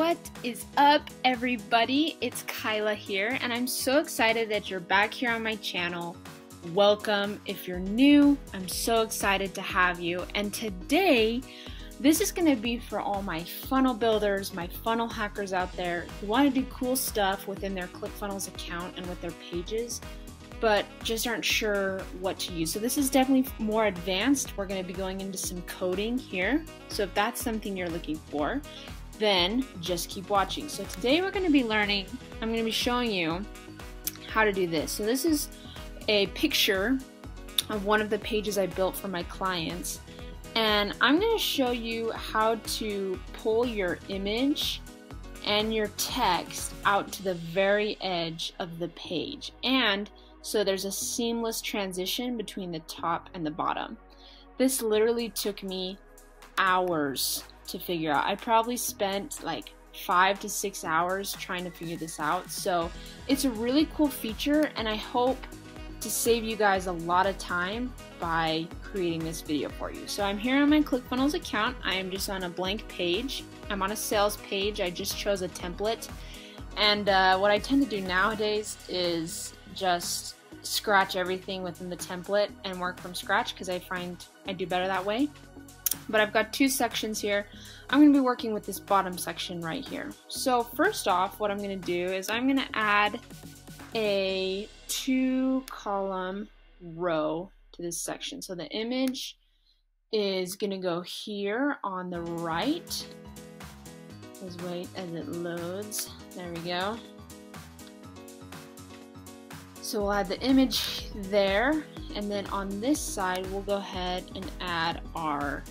What is up, everybody? It's Kyla here, and I'm so excited that you're back here on my channel. Welcome. If you're new, I'm so excited to have you. And today, this is going to be for all my funnel builders, my funnel hackers out there who want to do cool stuff within their ClickFunnels account and with their pages, but just aren't sure what to use. So this is definitely more advanced. We're going to be going into some coding here. So if that's something you're looking for, then just keep watching. So today we're going to be learning, I'm going to be showing you how to do this. So this is a picture of one of the pages I built for my clients. And I'm going to show you how to pull your image and your text out to the very edge of the page. And so there's a seamless transition between the top and the bottom. This literally took me hours to figure out. I probably spent like five to six hours trying to figure this out. So it's a really cool feature and I hope to save you guys a lot of time by creating this video for you. So I'm here on my ClickFunnels account. I am just on a blank page. I'm on a sales page. I just chose a template. And uh, what I tend to do nowadays is just scratch everything within the template and work from scratch because I find I do better that way. But I've got two sections here. I'm going to be working with this bottom section right here. So first off, what I'm going to do is I'm going to add a two column row to this section. So the image is going to go here on the right. Let's wait as it loads. There we go. So we'll add the image there, and then on this side, we'll go ahead and add our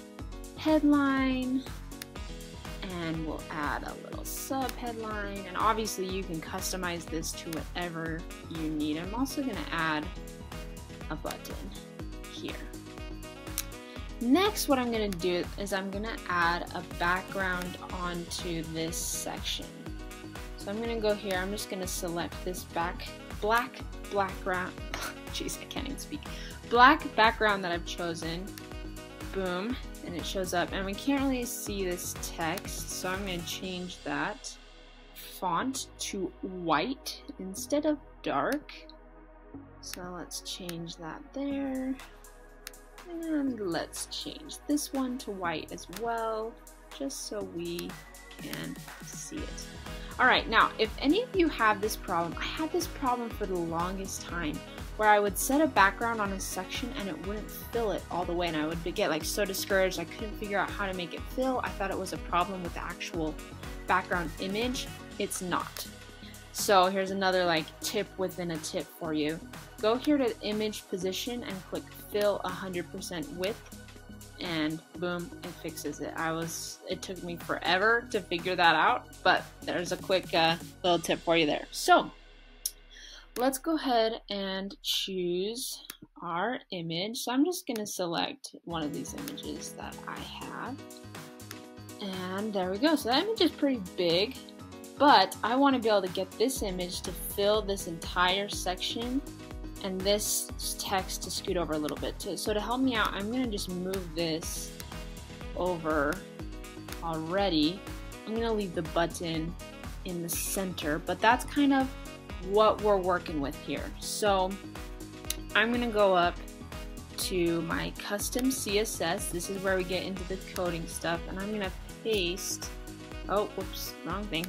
headline, and we'll add a little sub headline, and obviously you can customize this to whatever you need. I'm also gonna add a button here. Next, what I'm gonna do is I'm gonna add a background onto this section. So I'm gonna go here, I'm just gonna select this back black background. Jeez, I can't even speak. Black background that I've chosen. Boom, and it shows up. And we can't really see this text, so I'm going to change that font to white instead of dark. So let's change that there. And let's change this one to white as well, just so we can see it. Alright, now, if any of you have this problem, I had this problem for the longest time, where I would set a background on a section and it wouldn't fill it all the way, and I would get like so discouraged, I couldn't figure out how to make it fill. I thought it was a problem with the actual background image. It's not. So here's another like tip within a tip for you. Go here to image position and click fill 100% width and boom, it fixes it. I was, it took me forever to figure that out, but there's a quick uh, little tip for you there. So let's go ahead and choose our image. So I'm just gonna select one of these images that I have. And there we go. So that image is pretty big, but I wanna be able to get this image to fill this entire section and this text to scoot over a little bit. so to help me out, I'm going to just move this over already. I'm going to leave the button in the center, but that's kind of what we're working with here. So I'm going to go up to my custom CSS. This is where we get into the coding stuff, and I'm going to paste, oh, whoops, wrong thing.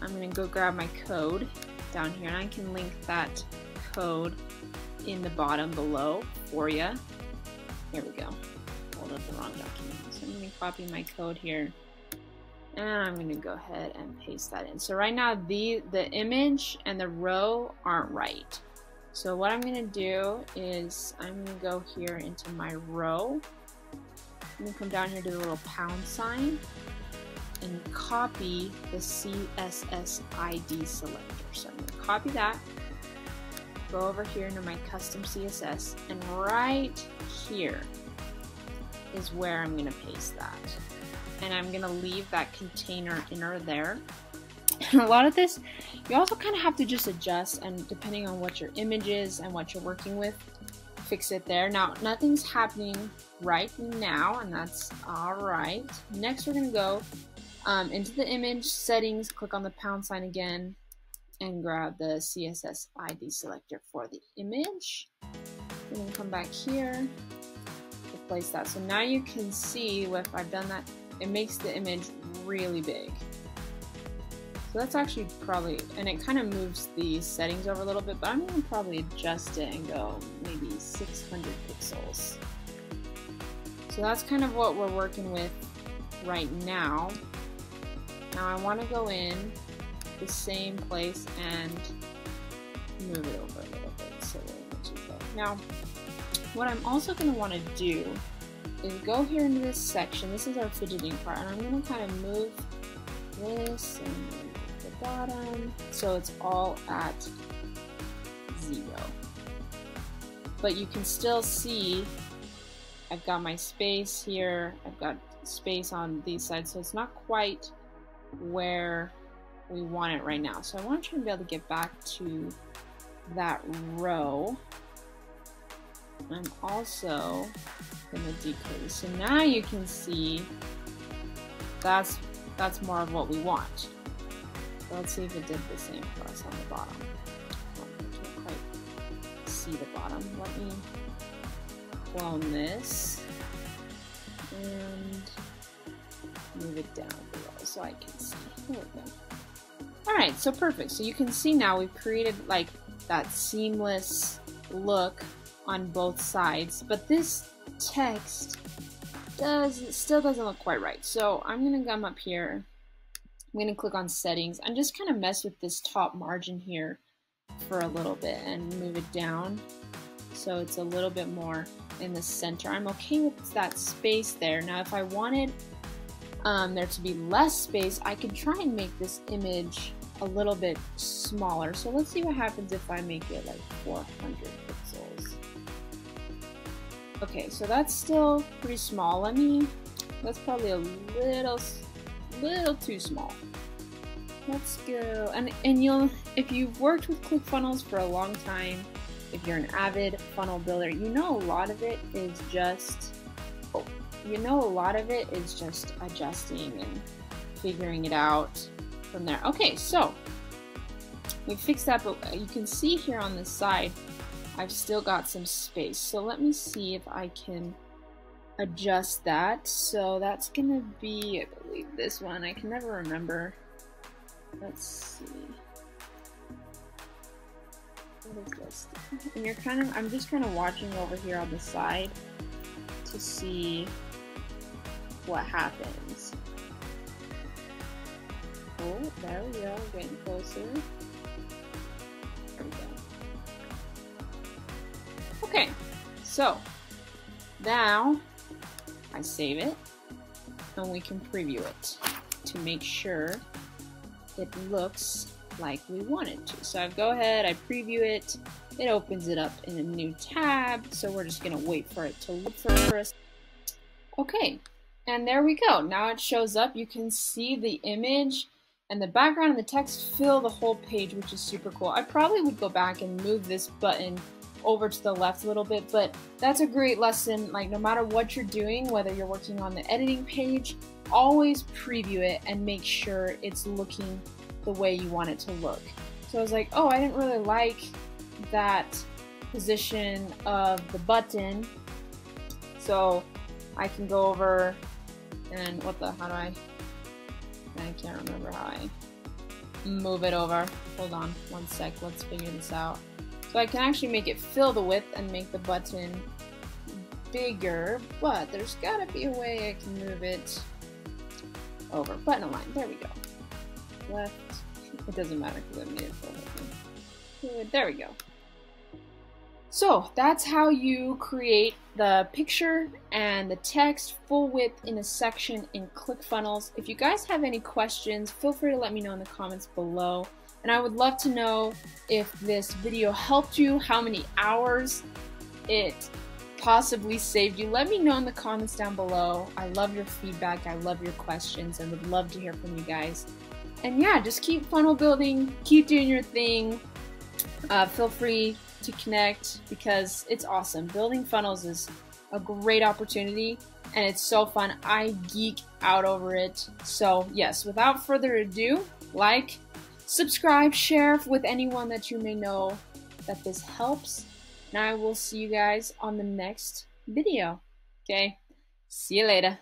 I'm going to go grab my code down here, and I can link that code in the bottom below for you. Here we go. Hold up the wrong document. So I'm going to copy my code here. And I'm going to go ahead and paste that in. So right now the, the image and the row aren't right. So what I'm going to do is I'm to go here into my row. I'm to come down here to the little pound sign and copy the CSS ID selector. So I'm to copy that go over here into my custom CSS and right here is where I'm going to paste that. And I'm going to leave that container inner there. And a lot of this, you also kind of have to just adjust and depending on what your image is and what you're working with, fix it there. Now, nothing's happening right now and that's all right. Next, we're going to go um, into the image settings, click on the pound sign again, and grab the CSS ID selector for the image. And then come back here, replace that. So now you can see if I've done that, it makes the image really big. So that's actually probably, and it kind of moves the settings over a little bit, but I'm to probably adjust it and go maybe 600 pixels. So that's kind of what we're working with right now. Now I want to go in the same place and move it over a little bit so the image is there. Now, what I'm also going to want to do is go here into this section. This is our fidgeting part, and I'm going to kind of move this and the bottom, so it's all at zero. But you can still see I've got my space here, I've got space on these sides, so it's not quite where we want it right now. So I want to be able to get back to that row. I'm also going to decrease. So now you can see that's that's more of what we want. Let's see if it did the same for us on the bottom. I can't quite see the bottom. Let me clone this and move it down below so I can see. There we go. Alright, so perfect. So you can see now we've created like that seamless look on both sides, but this text does still doesn't look quite right. So I'm gonna come up here I'm to click on settings I'm just kind of mess with this top margin here for a little bit and move it down so it's a little bit more in the center. I'm okay with that space there. Now if I wanted um, there to be less space, I could try and make this image a little bit smaller. So let's see what happens if I make it like 400 pixels. Okay, so that's still pretty small. Let me, that's probably a little little too small. Let's go. And, and you'll, if you've worked with ClickFunnels for a long time, if you're an avid funnel builder, you know a lot of it is just, you know a lot of it is just adjusting and figuring it out from there. Okay, so we fixed that, but you can see here on this side, I've still got some space. So let me see if I can adjust that. So that's gonna be, I believe, this one. I can never remember. Let's see. What is this? And you're kind of, I'm just kind of watching over here on the side to see what happens. Oh, there we go, getting closer. So now I save it and we can preview it to make sure it looks like we want it to. So I go ahead, I preview it, it opens it up in a new tab, so we're just gonna wait for it to look for us. Okay, and there we go. Now it shows up, you can see the image and the background and the text fill the whole page, which is super cool. I probably would go back and move this button over to the left a little bit, but that's a great lesson. Like, no matter what you're doing, whether you're working on the editing page, always preview it and make sure it's looking the way you want it to look. So I was like, oh, I didn't really like that position of the button. So I can go over and what the, how do I, I can't remember how I move it over. Hold on one sec, let's figure this out. So I can actually make it fill the width and make the button bigger, but there's gotta be a way I can move it over. Button align, there we go. Left, it doesn't matter because I made it full. There we go. So that's how you create the picture and the text full width in a section in ClickFunnels. If you guys have any questions, feel free to let me know in the comments below. And I would love to know if this video helped you, how many hours it possibly saved you. Let me know in the comments down below. I love your feedback. I love your questions and would love to hear from you guys. And yeah, just keep funnel building, keep doing your thing. Uh, feel free to connect because it's awesome. Building funnels is a great opportunity and it's so fun. I geek out over it. So, yes, without further ado, like, subscribe, share with anyone that you may know that this helps. And I will see you guys on the next video. Okay, see you later.